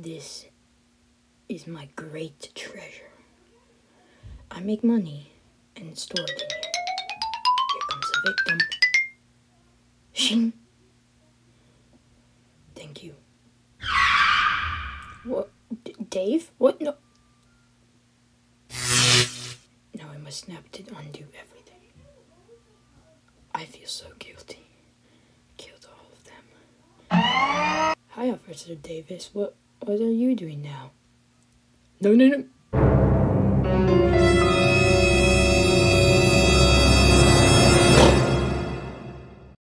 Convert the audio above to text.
This is my great treasure. I make money and store it. Here comes the victim. Shing. Thank you. What? D- Dave? What? No. Now I must snap to undo everything. I feel so guilty. Killed all of them. Hi, Officer Davis. What what are you doing now? No, no, no.